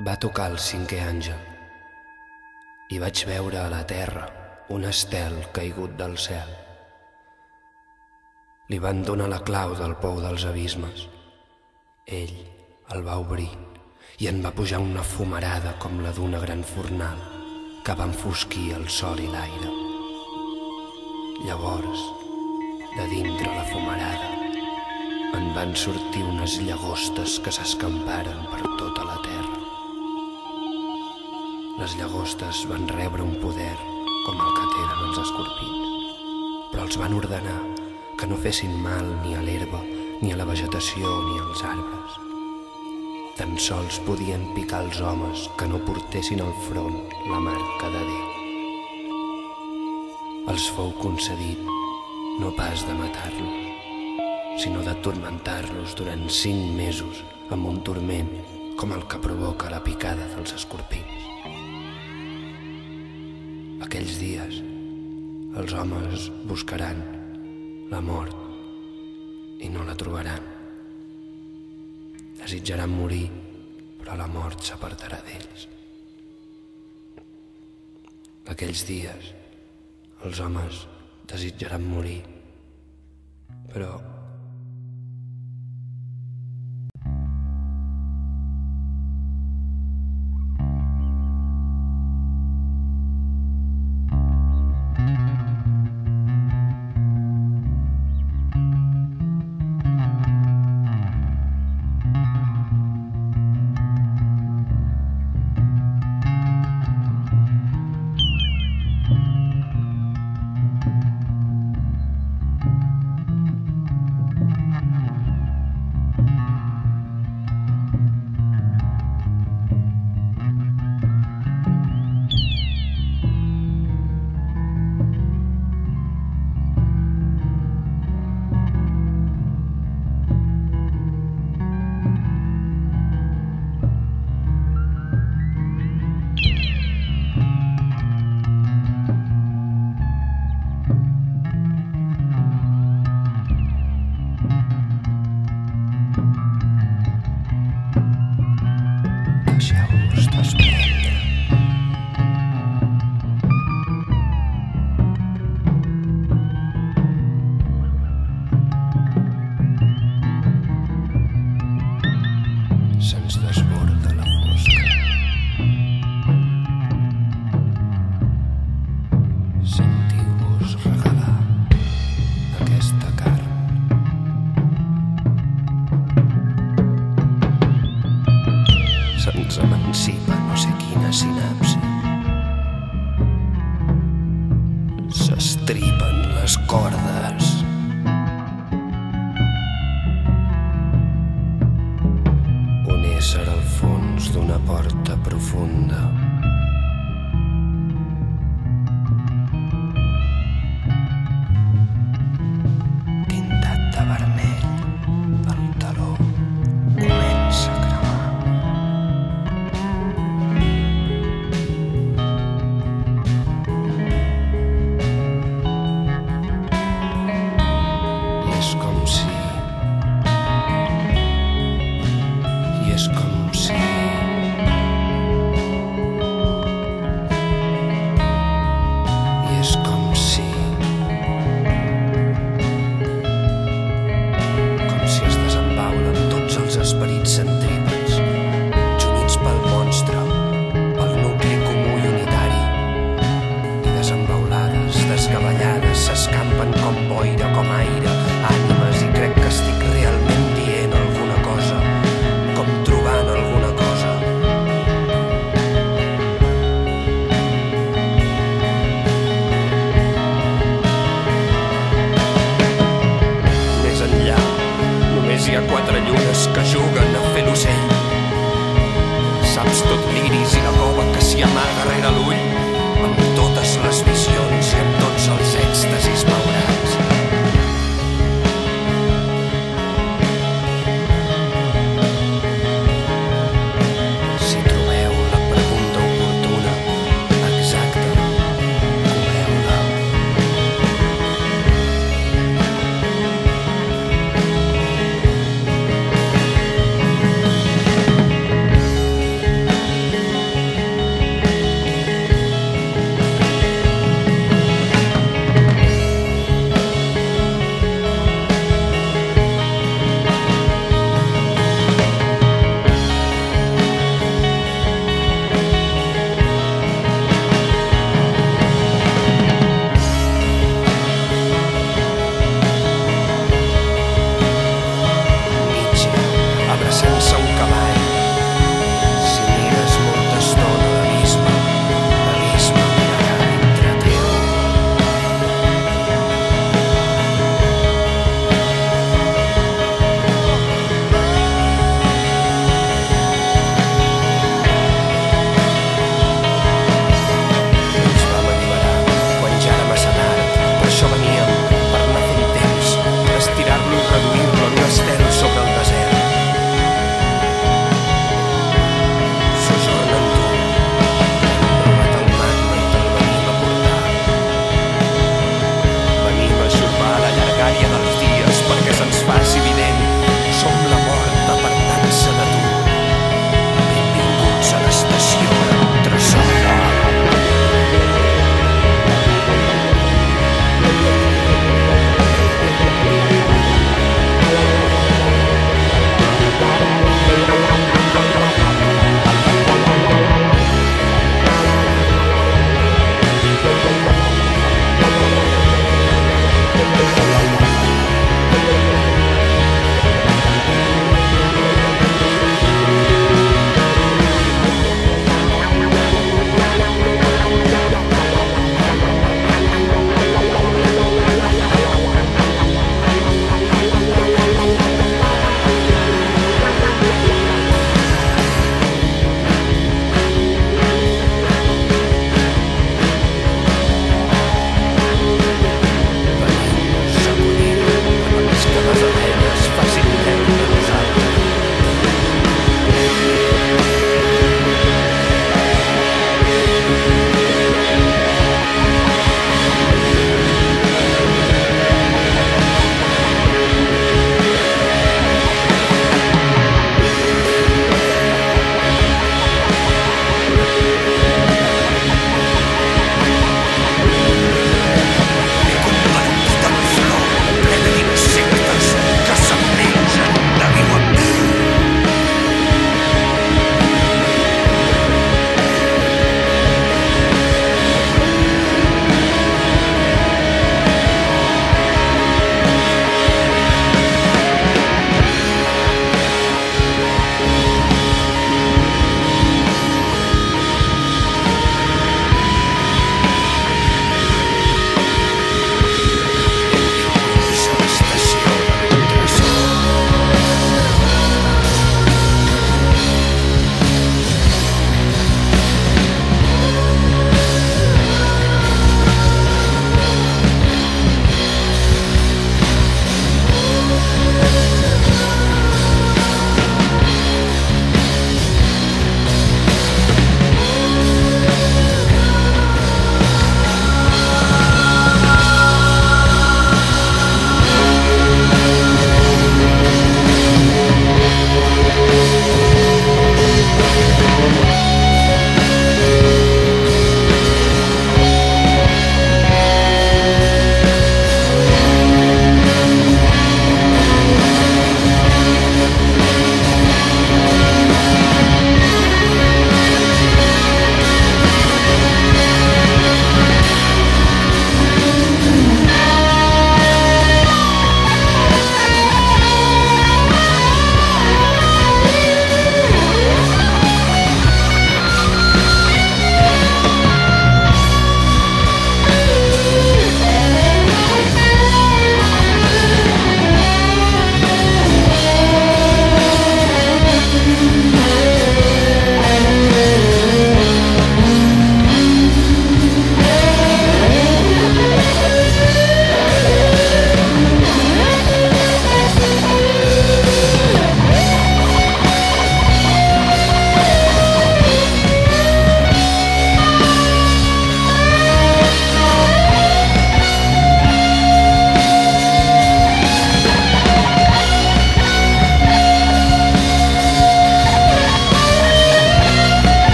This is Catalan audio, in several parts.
Va tocar el cinquè àngel i vaig veure a la terra un estel caigut del cel. Li van donar la clau del pou dels abismes. Ell el va obrir i en va pujar una fumarada com la d'una gran fornal que va enfosquir el sol i l'aire. Llavors, de dintre la fumarada, en van sortir unes llagostes que s'escamparen per tota la terra. Les llagostes van rebre un poder com el que tenen els escorpins, però els van ordenar que no fessin mal ni a l'herba, ni a la vegetació, ni als arbres. Tan sols podien picar els homes que no portessin al front la marca de Déu. Els fou concedit no pas de matar-los, sinó de tormentar-los durant cinc mesos amb un turment com el que provoca la picada dels escorpins. Aquells dies els homes buscaran la mort i no la trobaran. Desitjaran morir, però la mort s'apartarà d'ells. Aquells dies els homes desitjaran morir, però tot l'iris i la cova que s'hi amaga rere l'ull,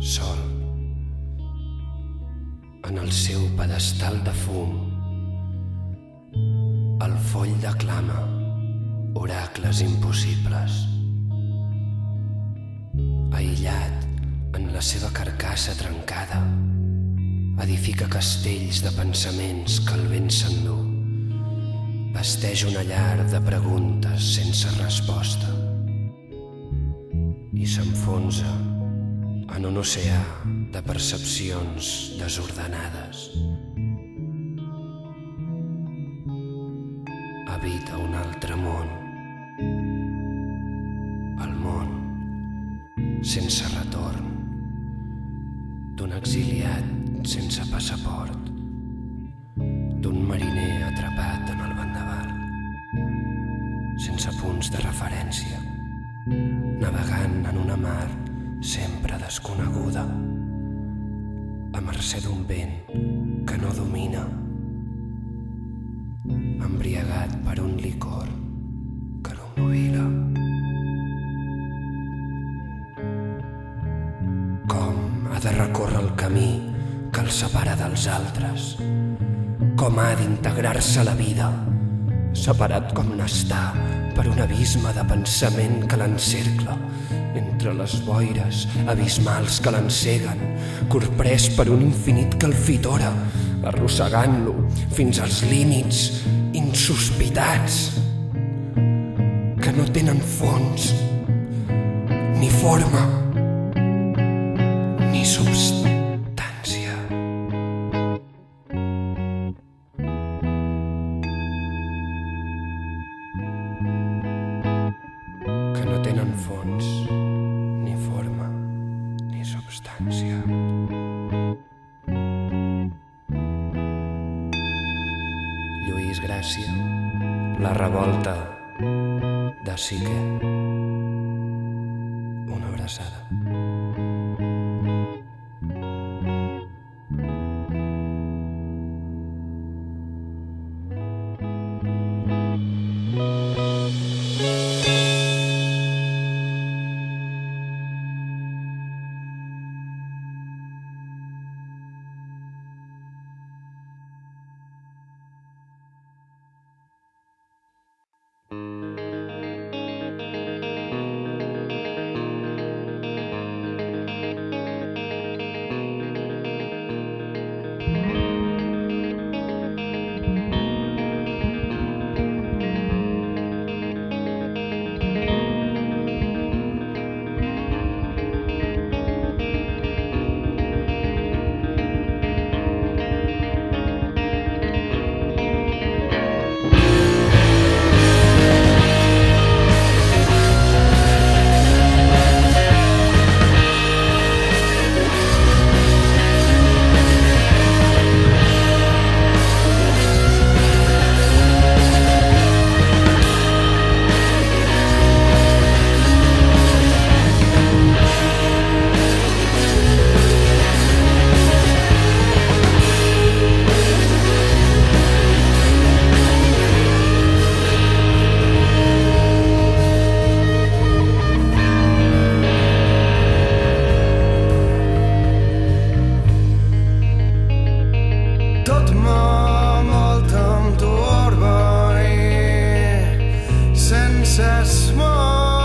Sol, en el seu pedestal de fum, el foll declama oracles impossibles. Aïllat en la seva carcassa trencada, edifica castells de pensaments que el vent s'endú. Vesteix una llar de preguntes sense resposta i s'enfonsa en un oceà de percepcions desordenades. Habita un altre món, el món sense retorn, d'un exiliat sense passaport, d'un mariner atrapat en el vendaval, sense punts de referència, navegant en una mar sempre desconeguda, a mercè d'un vent que no domina, embriagat per un licor que l'obnubila. Com ha de recórrer el camí que el separa dels altres, com ha d'integrar-se a la vida, separat com n'està per un abisme de pensament que l'encercla, entre les boires abismals que l'enceguen, corprès per un infinit que el fitora, arrossegant-lo fins als límits insospitats que no tenen fons, ni forma, Que no tenen fons, ni forma, ni substància. Lluís Gràcia, La revolta de Sique. Una abraçada. success more.